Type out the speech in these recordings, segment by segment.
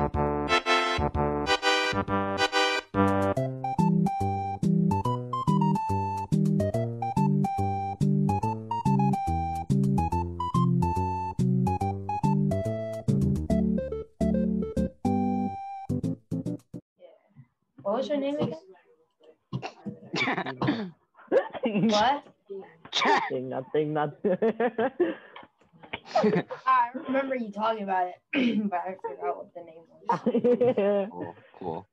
What was your name again? What? nothing, nothing, nothing. I remember you talking about it, but I forgot what the name was. cool, cool,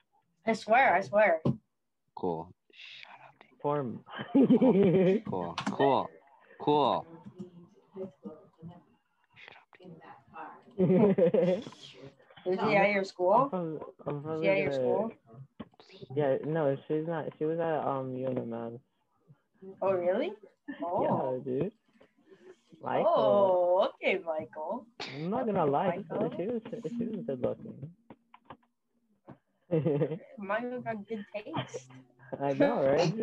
I swear, I swear. cool. Shut up, Dave. Form. Cool, cool, cool. Shut up, Dave. Is he at your school? I'm, I'm Is he at your school? Yeah, no, she's not. She was at um UNMS. Oh, really? Oh. Yeah, dude. Michael. Oh, okay, Michael. I'm not gonna lie. Michael? She was she was good looking. Michael got good taste. I know, right?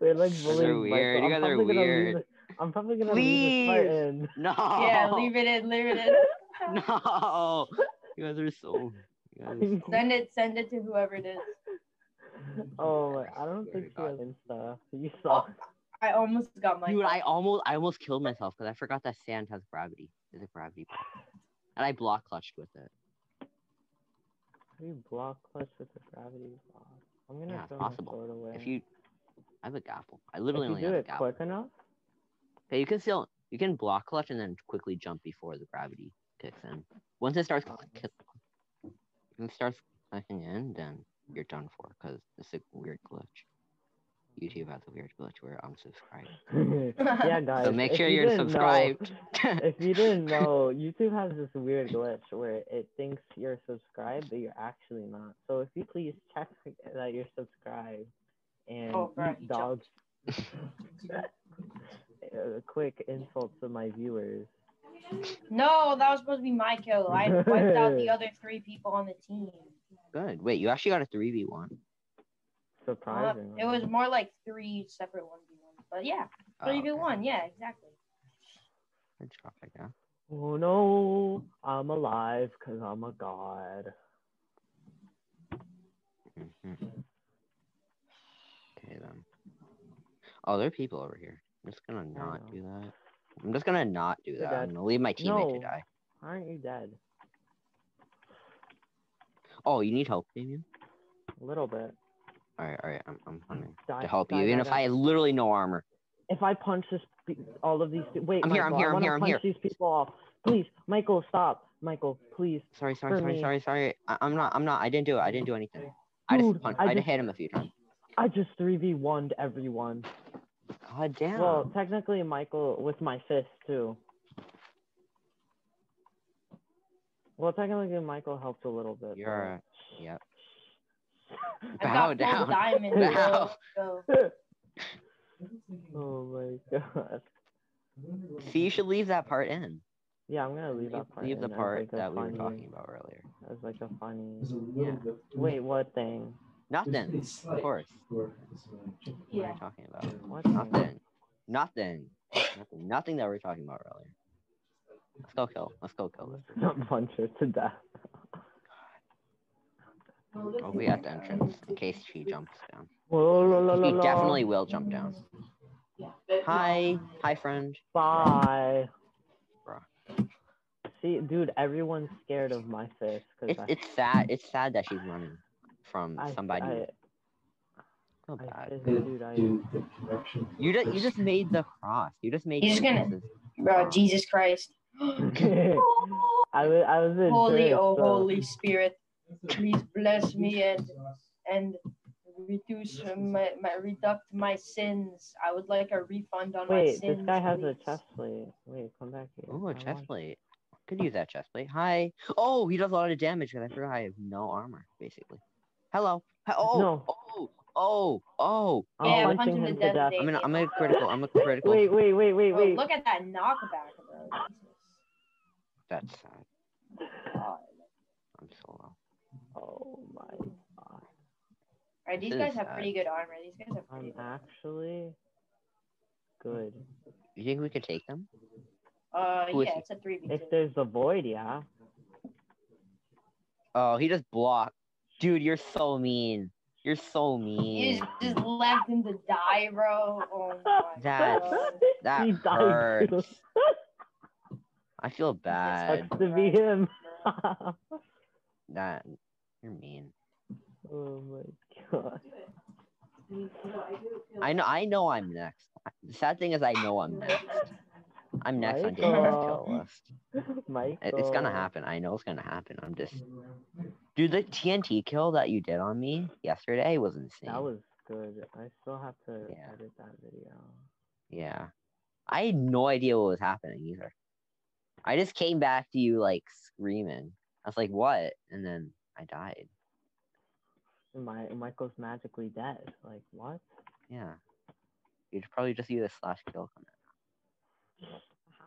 They're like bullying weird. Michael. You guys are probably leave weird. this- I'm probably gonna leave this part in. No. Yeah, leave it in, leave it in. No. You guys are so. Guys are so Send it, send it to whoever it is. Oh, I don't think she has Insta. You saw. I almost got my. Dude, I almost I almost killed myself because I forgot that sand has gravity. Is a gravity ball. And I block clutched with it. How do You block clutch with the gravity block. I'm gonna Yeah, it's throw my possible. sword away. If you I have a gapple. I literally if only you do have a it gapple. quick enough, Okay, you can still you can block clutch and then quickly jump before the gravity kicks in. Once it starts kick, it starts clicking in, then you're done for because it's a weird glitch. YouTube has a weird glitch where I'm subscribed. yeah, guys. So make sure you you're didn't know- subscribed. if you didn't know, YouTube has this weird glitch where it thinks you're subscribed, but you're actually not. So if you please check that you're subscribed and Oh, right, dogs. a quick insult to my viewers. No, that was supposed to be my kill. I wiped out the other three people on the team. Good. Wait, you actually got a three v one. Uh, Surprising. it was more like three separate one v one, but yeah, three v one. Yeah, exactly. Good job, I guess. Oh no, I'm alive because I'm a god. Mhm. Okay then. Oh, there are people over here. I'm just gonna not do that. I'm just gonna not do You're that. I'm gonna leave my teammate No. to die. Aren't you dead? Oh, you need help, Damien? A little bit. Alright, alright, I'm, I'm coming to help you, even if. I literally no armor. If I punch this, all of these, wait, I'm here, I'm here, I'm here, I'm punch here. these people off. Please, Michael, stop. Michael, please. Sorry, sorry, sorry, me. sorry, sorry. I, I'm not, I'm not. I didn't do it. I didn't do anything. I just punched. I I, just just- hit him a few times. I just 3v1'd everyone. God damn. Well, technically, Michael with my fist too. Well, technically, Michael helped a little bit. You're. A, yep. I Bow got full down. diamond. Bow. Go, go. but- oh my god. See, you should leave that part in. Yeah, I'm gonna leave Leave, that part. leave the in as, part like, a that we were talking about earlier. As like a funny. A Yeah. Wait, what thing? Nothing. It's Of course. for this one. What are you talking about? What? Nothing. Nothing. Nothing. Nothing that we were talking about earlier. Let's go kill. Let's go kill this. Not punch her to death. I'll be at the entrance in case she jumps down. Whoa, la, la, la, She definitely will jump down. Hi. Hi, friend. Bye. Bruh. See, dude, everyone's scared of my fist because It's it's sad. It's sad that she's running from I, somebody. I, so I, bad. fist- The, dude, I, the, the. You just you just made the cross. You just made. He's two gonna- pieces. Bro, Jesus Christ. I was, I was in Holy, church, oh so- Holy Spirit, please bless me and and reduce my, my reduct my sins. I would like a refund on my Wait, sins. this guy has a chest plate. Wait, come back here. Oh, I a chest plate. Could use that chest plate. Hi. Oh, he does a lot of damage because I forgot I have no armor, basically. Hello. He- Oh, No. oh, oh, oh. I'm Yeah, oh. punching him him to to death, death. I'm gonna, I'm gonna critical. I'm a critical. Wait, wait, wait, wait, Bro, wait. look at that knockback, bro. That's sad. God. I'm so low. Oh my god. Alright, these guys have pretty good armor. These guys have pretty I'm good. actually good. You think we could take them? Uh, Who is yeah, it's a three v If there's a void, yeah. Oh, he just blocked. Dude, you're so mean. You're so mean. just, just left him to die, bro. Oh my That- god. That He died hurts. I feel bad. Sucks to be him. That you're mean. oh my god. I know. I know. I'm next. The sad thing is, I know I'm next. I'm next on Gamer's kill list. Michael. It's gonna happen. I know it's gonna happen. I'm just, dude. The TNT kill that you did on me yesterday was insane. That was good. I still have to Yeah. edit that video. Yeah. I had no idea what was happening either. I just came back to you like screaming. I was like, what? And then I died. My Michael's magically dead. Like what? Yeah. You'd probably just use a slash kill command.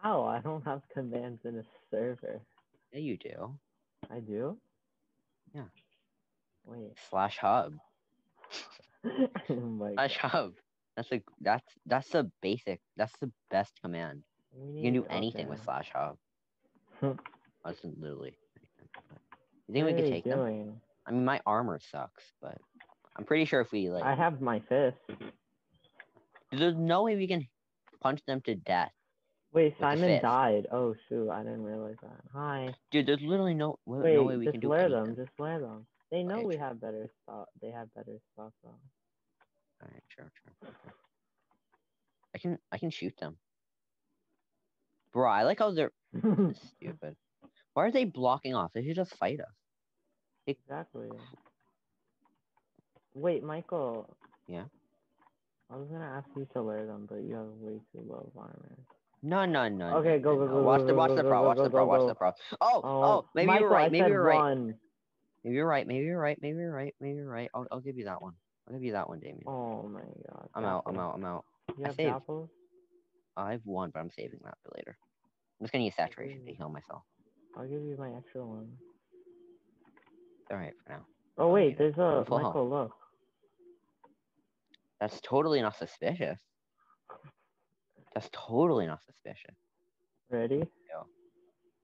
How? I don't have commands in a server. Yeah, you do. I do? Yeah. Wait. Slash hub. oh Slash God. hub. That's a that's that's the basic. That's the best command. You can do anything with slash hub. That's literally. You think What we could take them? I mean, my armor sucks, but I'm pretty sure if we like, I have my fist. there's no way we can punch them to death. Wait, Simon died. Oh shoot, I didn't realize that. Hi. Dude, there's literally no, Wait, no way we can do wear them. Just wear them. They know we have better stuff. They have better stuff though. Sure, sure, sure, sure. I can, I can shoot them. Bro, I like how they're stupid. Why are they blocking off? They should just fight us. exactly. Wait, Michael. Yeah? I was gonna ask you to wear them, but you have way too low of armor. No, no, no. Okay, go, go, go, Watch the, watch the pro, watch the pro, watch oh, the pro. Oh, oh, maybe Michael, you're right. Maybe you're right. Maybe you're right. Maybe you're right. Maybe you're right. Maybe you're right. I'll, I'll give you that one. I'll give you that one, Damien. Oh my god. I'm out. I'm out. I'm out. You I have saved. apples? I've won, but I'm saving that for later. I'm just gonna use saturation to heal myself. I'll give you my extra one. All right, for now. Oh wait, there's a. Michael. Look. That's totally not suspicious. That's totally not suspicious. Ready?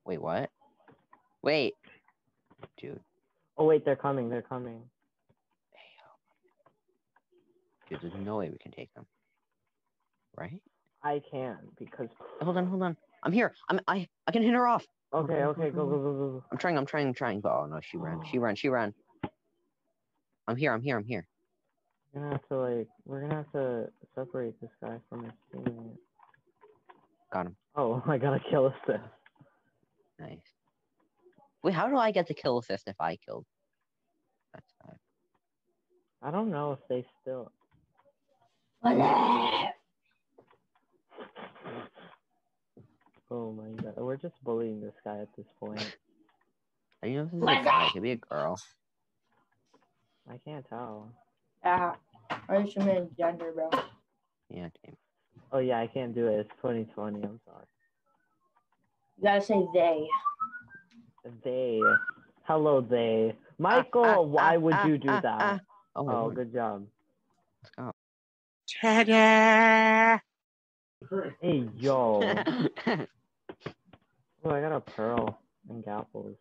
Wait, what? Wait, dude. Oh wait, they're coming. They're coming. Dude, there's no way we can take them. Right? I can because. Hold on, hold on. I'm here. I'm I I can hit her off. Okay, okay, go, go, go, go, go. I'm trying. I'm trying. I'm trying. But oh no, she ran. She oh. ran. She ran. I'm here. I'm here. I'm here. We're gonna have to like, we're gonna have to separate this guy from his teammate. Got him. Oh, I gotta kill assist. Nice. Wait, how do I get the kill assist if I killed? That's fine. I don't know if they still. Oh my god, we're just bullying this guy at this point. How do you know this is a guy? It could be a girl. I can't tell. Ah, I should mean gender, bro. Yeah, damn. Oh yeah, I can't do it. It's 2020. I'm sorry. You gotta say they. They. Hello, they. Michael, ah, why ah, would you do that? Oh, my Oh, good job. Let's go. Hey, yo. oh, I got a pearl and gapples.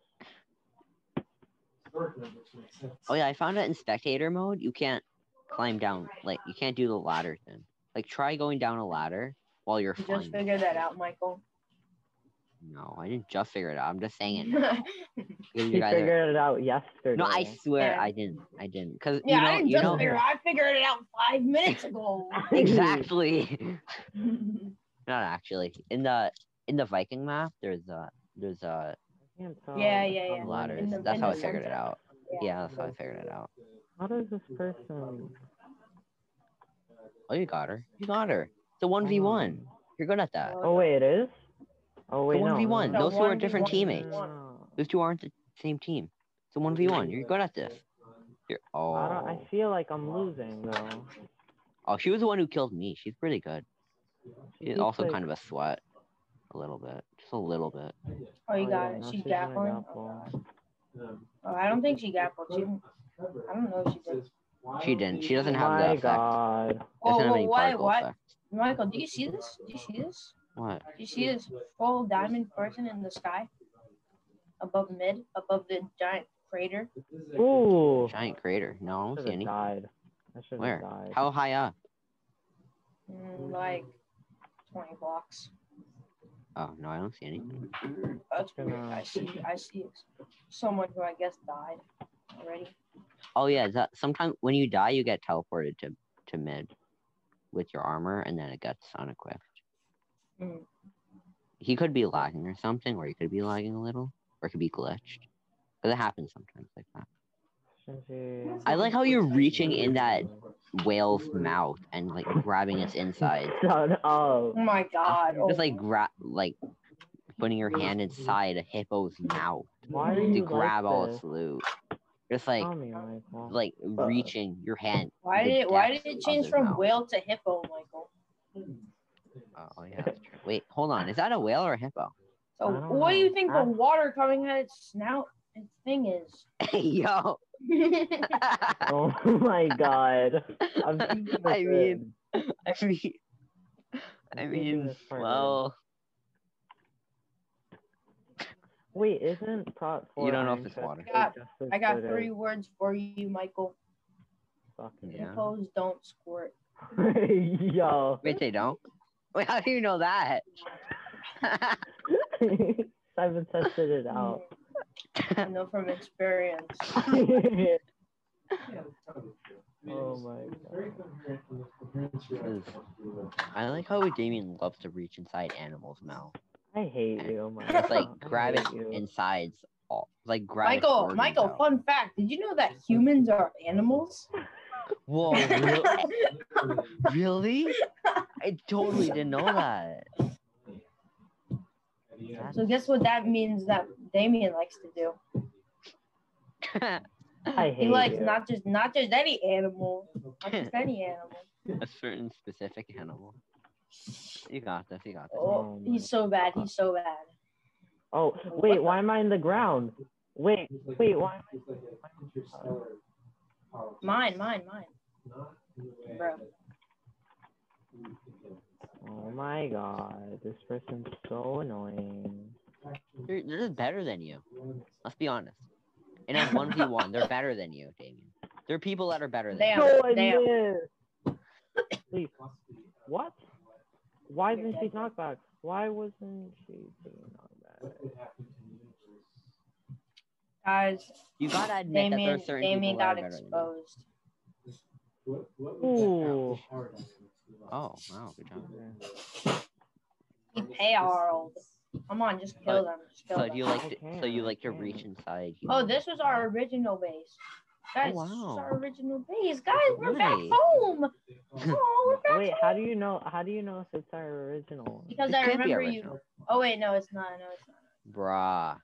oh yeah, I found out in spectator mode you can't climb down. Like you can't do the ladder thing. Like try going down a ladder while you're You flying. just figure that out, Michael. No, I didn't just figure it out. I'm just saying it. yeah, you guys are- figured it out yesterday. No, I swear Yeah. I didn't. I didn't. Cause I you know, didn't you just know figure it out. I figured it out five minutes ago. exactly. Not actually. In the in the Viking map, there's a there's a can't. Yeah, yeah, yeah. ladders. In the- that's how I the figured it out. Yeah, that's how I figured it out. How does this person? Oh, you got her. You got her. It's a one v one. You're good at that. Oh wait, it is. Oh wait, It's no. one v one. Those two are 1v1. different teammates. Those two aren't the same team. It's a one v one. You're good at this. You're, oh. I, don't, I feel like I'm losing though. oh, she was the one who killed me. She's pretty good. She's keeps, also like- kind of a sweat. A little bit. Just a little bit. Oh, you Oh, got yeah, it. no, She's she's gappling. Oh, I don't think she gappled. She didn't. I don't know if she did. She didn't. She doesn't have the My effect. God. Oh, Doesn't have well, any why? particle What? effect. Michael, do you see this? Do you see this? What? Do you see this full diamond person in the sky? Above mid, above the giant crater. Ooh. Giant crater. No, I don't Should see have any. died. I should Where? have died. How high up? Mm, like 20 blocks. Oh no, I don't see anything. That's Gonna- weird. I see. I see someone who I guess died already. Oh yeah, that sometimes when you die, you get teleported to to mid with your armor, and then it gets unequipped. Mm. He could be lagging or something, or he could be lagging a little, or it could be glitched. But it happens sometimes like that. I like how you're reaching in that whale's mouth and like grabbing its inside. Shut up. Oh my god. Oh, Just like grab, like putting your hand inside a hippo's mouth Why are to you grab like all this? its loot. Just like Tell me, Michael. like reaching your hand. why did it? Why did it change from mouth. whale to hippo, Michael? Oh, oh yeah, that's true. Wait, hold on. Is that a whale or a hippo? So I don't what do you think I- the water coming out its snout its thing is? Yo. Oh my god. I'm thinking this I mean. I mean, I mean, this part in. well, Wait, isn't Prot 4 You don't know if it's Fist water. Got- I got three words for you, Michael. Fucking Yeah. Hippos don't squirt. Yo. wait, they don't. Wait, how do you know that? I haven't tested it out. I know from experience. oh my god. I like how Damien loves to reach inside animals' mouth. I hate you, Michael. Just like I grab it you. insides, all like grab. Michael, Michael, out. fun fact. Did you know that humans are animals? Whoa, real- really? I totally didn't know that. So guess what that means that Damien likes to do? I hate He likes you. not just not just any animal, not just any animal. a certain specific animal. You got this. You got this. Oh, Oh he's so bad. He's so bad. Oh, wait, why am I in the ground? Wait, wait, why? Mine, mine, mine. Bro. Oh my god, this person's so annoying. They're, they're just better than you. Let's be honest. In a one v one, they're better than you, Damien. There are people that are better than Damn. you. No, I damn. missed. What? Why didn't she knock back? Why wasn't she taking knockback? Guys, You gotta admit that there Damien, are certain Damien people that are got better than you. exposed. Ooh. Oh wow, good job. He payout. Come on, just kill But- them. Just kill So them. do you like to, so you like to reach inside? Oh, humans? this was our original base. Oh, Guys, Oh, this was wow. our original base. Guys, we're back home. Oh, we're back Wait, home. how do you know? How do you know if it's our original? Because It I can't be remember you. Oh wait, no, it's not. No, it's not. Bruh.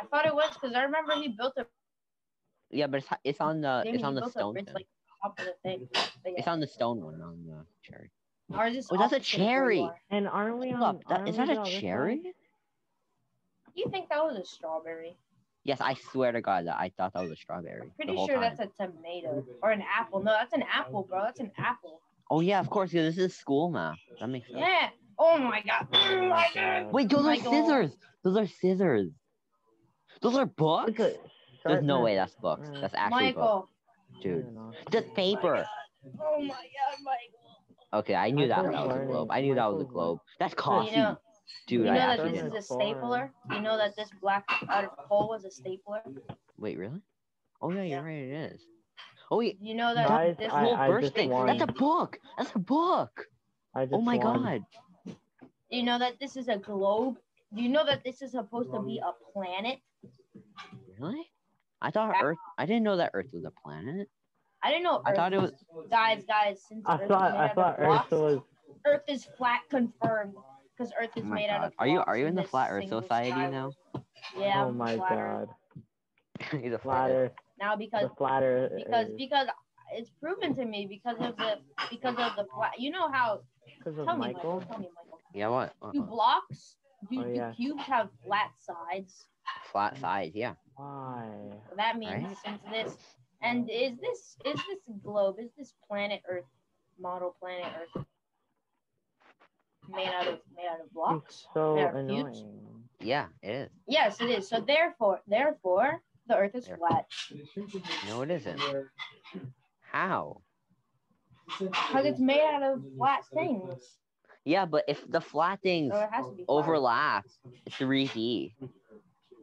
I thought it was because I remember he built a. Yeah, but it's, it's on the Damien, it's on the stone. bridge like top of the thing. But It's on the stone one, on the cherry. Ours is Oh, that's a opposite of where you cherry. And aren't we on? up, that, is that aren't we a on this cherry? Side? You think that was a strawberry? Yes, I swear to God that I thought that was a strawberry. the Pretty sure time. that's a tomato or an apple. No, that's an apple, bro. That's an apple. Oh yeah, of course. Yeah, this is school math. That makes sense. Yeah. Oh my god. Oh my god. Wait, those Michael. are scissors. Those are scissors. Those are books. Look at There's no way that's books. That's actually books, dude. I don't know. Just paper. Oh, oh my god, Michael. Okay, I knew that that was a globe. I knew that was a globe. That's You coffee, know, dude. you know I that this is a stapler. You know that this black out of hole was a stapler. Wait, really? Oh yeah, Yeah. you're right. It is. Oh wait, You know that Guys, this. I- whole I burst just thing. won. That's a book. That's a book. I just Oh my won. god. you know that this is a globe. Do you know that this is supposed to be a planet? Really? I thought Earth. I didn't know that Earth was a planet. I didn't know. I thought it was. Guys, guys, since I Earth thought I thought Earth blocks, was. Earth is flat confirmed because Earth is Oh my made out of. Are you- are you in the Flat Earth Society sky now? Yeah. oh my flat god. He's a Flatter. Now because The flatter. because is- because it's proven to me because of the because of the flat. You know how? because of Tell me, Michael. Michael. Tell me, Michael. Yeah. What? Uh-uh. Do Uh-uh. blocks? Do, Oh, do yeah. cubes have flat sides? Flat sides. Yeah. Why? So that means Right. since this and is this is this globe is this planet Earth model planet Earth made out of made out of blocks? He's so There are cubes. annoying. Yeah. It is. Yes, it is. So therefore, therefore, The Earth is There. flat No, it isn't. How? because it's made out of flat things. Yeah, but if the flat things So it has to be flat. overlap, 3D.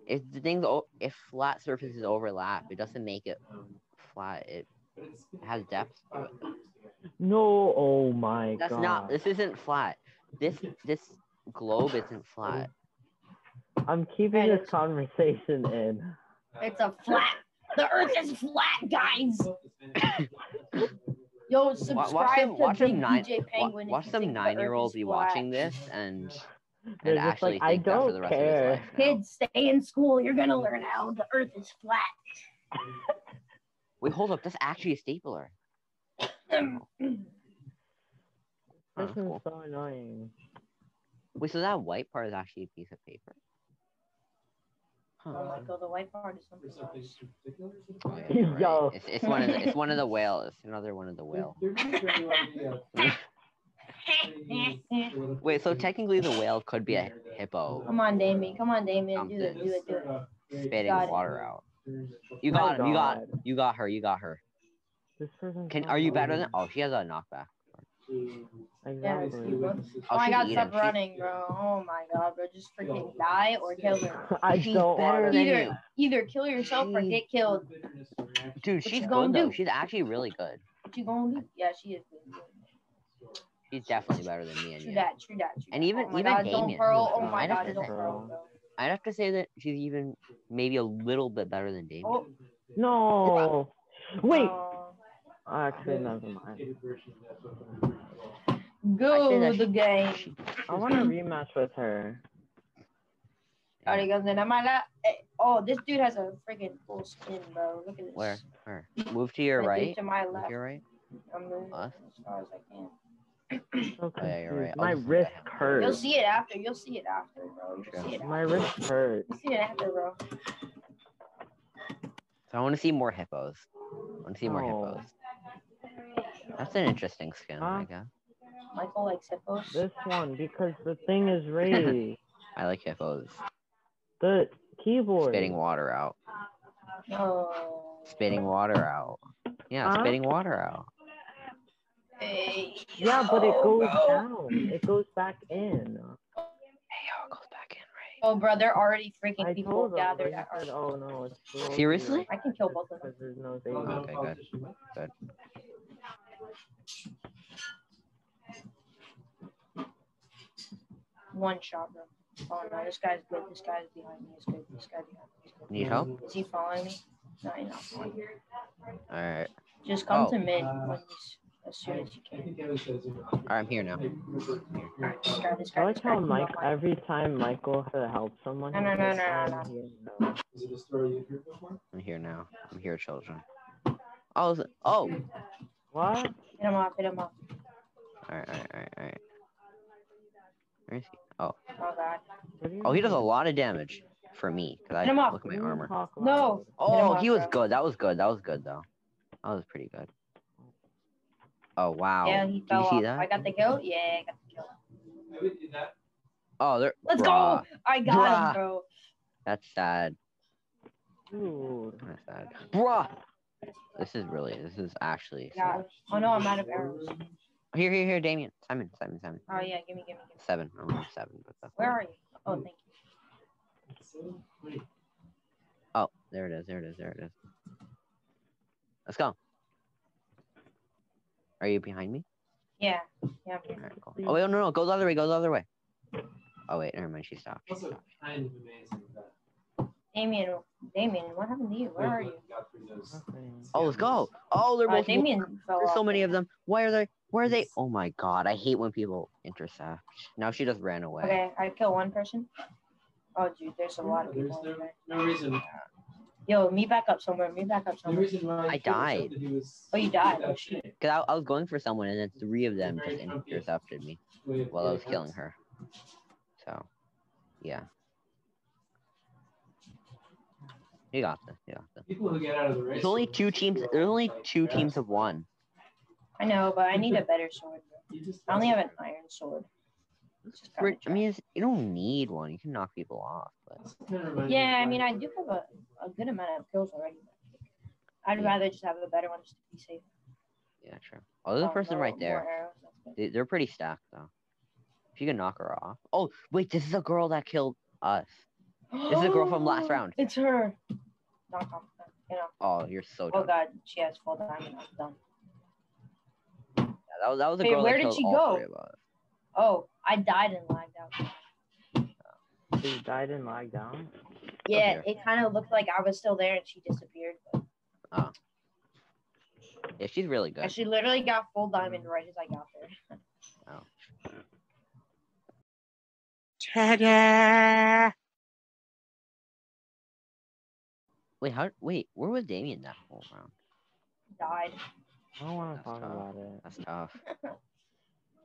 If the things if flat surfaces overlap, it doesn't make it flat. It has depth. No, oh my That's god. That's not. This isn't flat. This this globe isn't flat. I'm keeping this conversation in. It's a flat. The Earth is flat, guys. Yo, subscribe Watch some to watch Big some nine, DJ Penguin. Watch some nine-year-olds be watching this and and just actually like, I think that for don't the rest of his life. now. Kids, stay in school. You're gonna learn how the Earth is flat. Wait, hold up. That's actually a stapler. Oh, This that's is cool. so annoying. Wait, so that white part is actually a piece of paper? Oh, huh. Oh my god, the white part is something else. Oh, yeah, right. Yo. It's, it's one of the, it's one of the whale. It's another one of the whale. Wait, so technically the whale could be a hippo Come on, Damien. Come on, Damien. Do it. Do it. Do it. spitting Got it. water out. You My got him. You got God. you got her. You got her. This Can are you better than? Oh, she has a knockback. Yeah, Exactly. Oh Oh, my god, stop him. Running, bro. Oh my god, bro. Just freaking die or kill her. I She's don't better than. Either you. either kill yourself or get killed. Dude, What she's good gonna though. do? She's actually really good. What you gonna do? Yeah, she is good. She's definitely better than me and True you. that, true that, true And even- oh my even god, don't Damien. pearl. Oh I'd my have god, don't say- pearl, bro. I'd have to say that she's even maybe a little bit better than Damien. Oh, No. Wait. uh, Actually, never mind. Go say the game. I want to rematch with her. Alright, guys, then I la- eh, Oh, this dude has a freaking full skin, bro. Look at this. Where? Where? Move to your The right. To my Move left. to your right. I'm moving Us? as far as I can. So Oh, yeah, you're right. confused. I'll My wrist let him. hurts. You'll see it after. You'll see it after, bro. You'll see it after. My wrist hurts. You'll see it after, bro. So I want to see more hippos. I want to see more No. hippos. That's an interesting skin, I guess. Michael likes hippos. This one because the thing is raised. I like hippos. the keyboard. Spitting water out. No. Spitting water out. Yeah, Huh? spitting water out. Hey, Yeah, but it goes bro. down. It goes back in. Hey, yo, it goes back in, right? Oh, bro, there are already freaking I people told them. gathered at our. "Oh no, it's slowly Seriously? I can kill both of them. There's no Okay, danger." good. Good. One shot, bro. Oh no, this guy's good. This guy's behind me. Is good. This guy behind me is good. Need help? Is he following me? No, he's not following me. Alright. Just come Oh. to mid when you, s- as soon as you can. Alright, I'm here now. Alright, this guy, this I guy, like this guy. how come Mike every time Michael had to help someone. No, no, no, no, no, "I'm no. here now." Is it a story you've heard before? I'm here now. I'm here, children. Oh, is oh. What? Hit him off. Hit him off. Alright, alright, alright, alright. Where is he? Oh, Oh god. What do you oh, he does a lot of damage for me because I Hit him off. look at my armor. No. loud. Hit him Oh, off, he was good. That was good. That was good though. That was pretty good. Oh wow. Yeah, he Do fell you see off. that? I got the kill. Yeah, I got the kill. I would do that. Oh, there. Let's Bruh. go. I got Bruh. him, bro. That's sad. Dude. That's sad. Bruh. This is really. This is actually. Yeah. Oh no, I'm out of arrows. Here, here, here, Damien. Simon, Simon, Simon. Oh yeah, give me, give me, give me. Seven. I don't seven, but that's. Where are you? Oh, thank you. Oh, there it is. There it is. There it is. Let's go. Are you behind me? Yeah, yeah, I'm All here. right, cool. Oh wait, no, no, go the other way. Go the other way. Oh wait, never mind. She stopped. She also stopped. kind of amazing that. Damien, Damien, what happened to you? Where are you? Got through those. Nothing. Oh, let's go. Oh, they're Uh, both. Damien There's so many of them. Why are they? Where are they? Oh my god, I hate when people intercept. Now she just ran away. Okay, I kill one person. Oh, dude, there's a lot of There's people. no, there. no reason. Yo, me back up somewhere. Me back up No somewhere. reason why. I he died. accept that he was- Oh, you died. that Oh, shit. Cause I, I was going for someone and then three of them just intercepted me while I was killing her. So, yeah. You got this. You got this. People who get out of the race. There's only two teams. There's only two teams of one. I know, but I need a better sword. just- I only have an iron sword. It's I mean, it's, you don't need one. You can knock people off. But That's kinda reminds me Yeah, I mean, I do have a, a good amount of kills already. I'd Yeah. rather just have a better one just to be safe. Yeah, true. Oh, there's a person right there. more arrows. They, they're pretty stacked though. If you can knock her off. Oh wait, this is a girl that killed us. This is a girl from last round. It's her. Knock off. You know. Oh, you're so Oh god, she has full diamond. I'm done. Yeah, that was that was a Wait, girl where did she go? three of us. Oh, I died and lagged out. She died and lagged down. Yeah, it kind of looked like I was still there and she disappeared. But oh. Yeah, she's really and good. she literally got full diamond right as I got there. Oh. Wait, how? Wait, where was Damien that whole round? Died. I don't want to talk tough. about it. That's tough.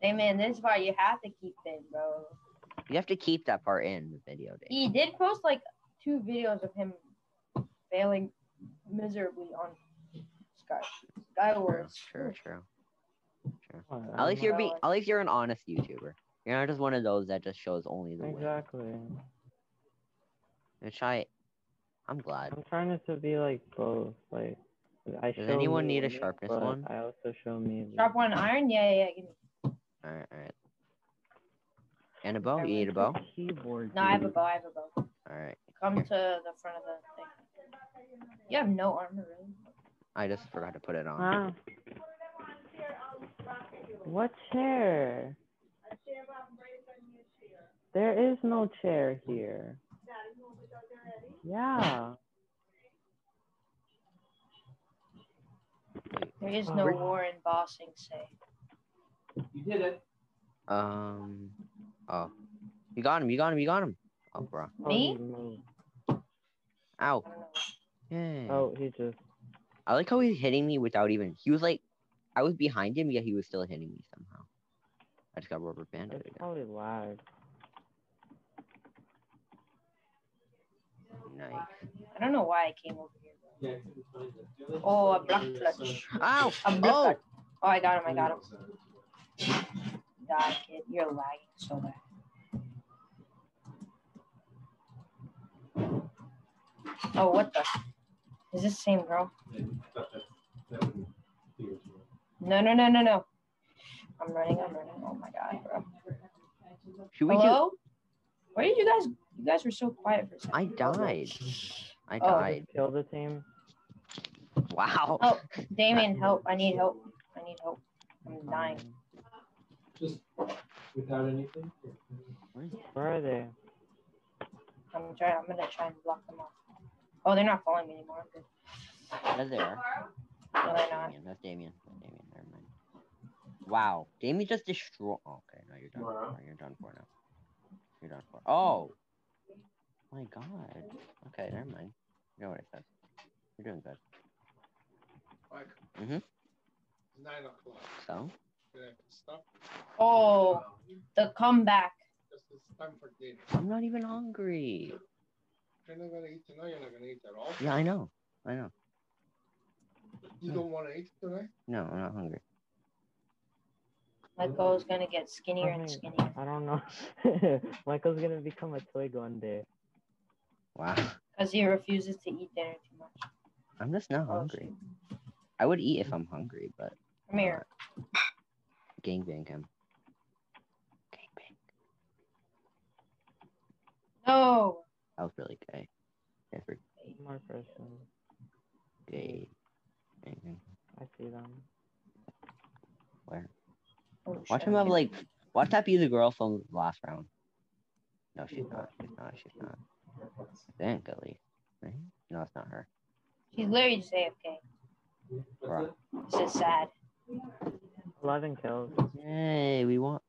Hey man, this part you have to keep in, bro. You have to keep that part in the video, Dave. He did post like two videos of him failing miserably on Sky Skywars. True, true, true. What, I At least you're being, at least you're an honest YouTuber. You're not just one of those that just shows only the win. Exactly. Which I, I'm glad. I'm trying to be like both. Like, I Does show anyone need a winning, sharpness but one? I also show me. Drop one iron? Yeah, yeah, yeah. All right, all right. And a bow? You need a bow? Keyboard. No, I have a bow. I have a bow. All right. Come to the front of the thing. You have no armor, really. I just forgot to put it on. Ah. What chair? There is no chair here. Yeah. There is no where- war in bossing, say. You did it. Um. Oh, you got him. You got him. You got him. Oh, bro. Oh, Me? he moved. Ow. I. Yay. Oh, he just. I like how he's hitting me without even. He was like, I was behind him, yet he was still hitting me somehow. I just got rubber banded It's again. probably lag. Nice. I don't know why I came over here. Yeah, I couldn't find it. The other Oh, a block clutch. Ow! A Oh! blood. Oh, I got him. I got him. God, kid. You're lagging so bad. Oh, what the? Is this same girl? Yeah, I thought that- that would be it. No, no, no, no, no. I'm running. I'm running. Oh my god, bro. Should we do? Hello? Where did you guys? You guys were so quiet for a second. I died. I Oh. died. Kill the team. Wow. Oh, Damien, help! I need help. I need help. I'm dying. Just without anything. Where are they? I'm trying. I'm gonna try and block them off. Oh, they're not following me anymore. I'm good. That's there. No, they're not. Damien. That's Damien. That's Damien. Never mind. Wow. Damien just destroyed. Oh, okay, no, you're done. Wow. You're done for now. You're done for. Oh. My God. Okay, never mind. You know what I said. You're doing good. Mike. Mhm. It's nine o'clock. So. Can I stop? Oh, the comeback. It's time for dinner. I'm not even hungry. You're not gonna eat tonight. You're not gonna eat at all. Yeah, I know. I know. You don't want to eat tonight. No, I'm not hungry. Michael's gonna get skinnier and skinnier. I don't know. Michael's gonna become a twig one day. Wow. Because he refuses to eat dinner too much. I'm just not Oh, hungry. I would eat if I'm hungry, but Come here. Gang gangbang him. Gangbang. No. That was really gay. Guys were One more person. gay. Gangbang. I see them. Where? Oh, Watch shit. him have like. Watch that be the girl from last round. No, she's not. She's not. She's not. Think at least. Right? No, it's not her. She's literally just AFK. Bruh. This is sad. Eleven kills. Yay, we want.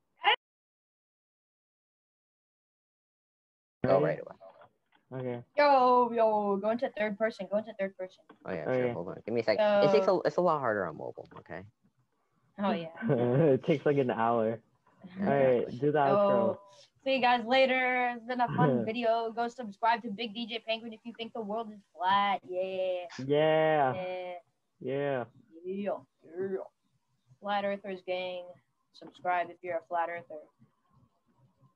Oh, right away. Okay. Yo, yo, go into third person. Go into third person. Oh yeah, Okay. sure. Hold on. Give me a second. it takes a. It's a lot harder on mobile. Okay. Oh yeah. it takes like an hour. Yeah, All right, exactly. do the outro. So, see you guys later. It's been a fun video. Go subscribe to Big DJ Penguin if you think the world is flat. Yeah. Yeah. Yeah. Yeah. Yeah. yeah. Flat Earthers gang. Subscribe if you're a flat earther.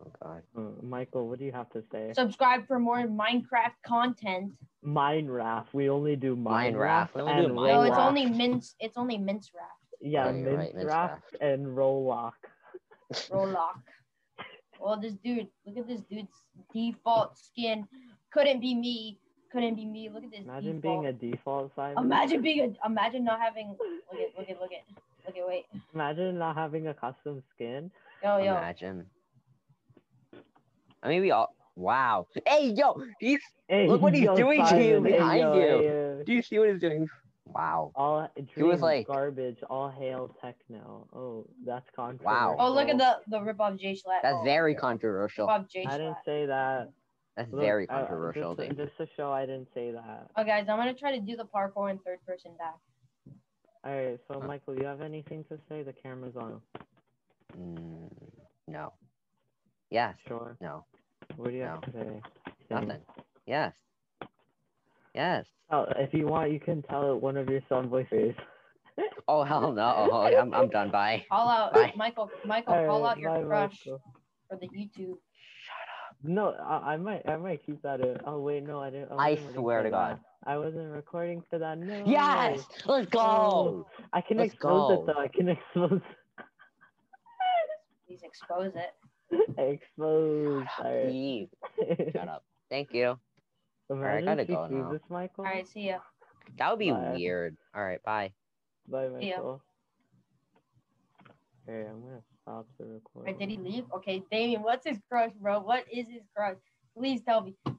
Oh god. Uh, Michael, what do you have to say? Subscribe for more Minecraft content. Minecraft. We only do Minecraft. Minecraft. We only do and Minecraft. No, it's only mince. It's only mince raft. Yeah, Oh, you're right, Minecraft and Roblox. Rolock. Well, this dude, look at this dude's default skin. Couldn't be me. Couldn't be me. Look at this. Imagine default. being a default Simon. Imagine being a. Imagine not having. Look at. Look at. Look at. Look at. Wait. Imagine not having a custom skin. Yo yo. Imagine. I mean, we all. Wow. Hey, yo, he's. Hey, Look what he's yo, doing to you Simon, hey, behind yo, you. hey, yo. Do you see what he's doing? Wow. All He was like- garbage. All hail techno. Oh, that's controversial. Wow. Oh, look at the the rip off J Schlatt. That's oh, very Rip controversial. off J I didn't say that. That's Look, very I- I- controversial. just, dude. just to show I didn't say that. Oh guys, I'm gonna try to do the parkour in third person back. All right, so Huh. Michael, you have anything to say? The camera's on. Mm, no. Yes. Sure. No. What do you have No. to say? Nothing. Yes. Yes. Oh, if you want, you can tell it one of your son voices. Oh hell no! Oh, I'm I'm done. Bye. Call out Bye. Michael. Michael, All call right, out your bye, crush Michael. for the YouTube. Shut up. No, I, I might, I might keep that in. Oh wait, no, I didn't. I wasn't swear to God. that. I wasn't recording for that. No. Yes. Let's go. Oh, I can Let's expose go. it though. I can expose. Please expose it. expose. Shut up, All right. Steve. Shut up. Thank you. Imagine gotta go see now. this, Michael. All right, see ya. That would be Bye. weird. All right. Bye. Bye, See ya. Michael. Okay, I'm gonna stop the recording. Right, did he leave? Okay, Damien, what's his crush, bro? What is his crush? Please tell me. Please.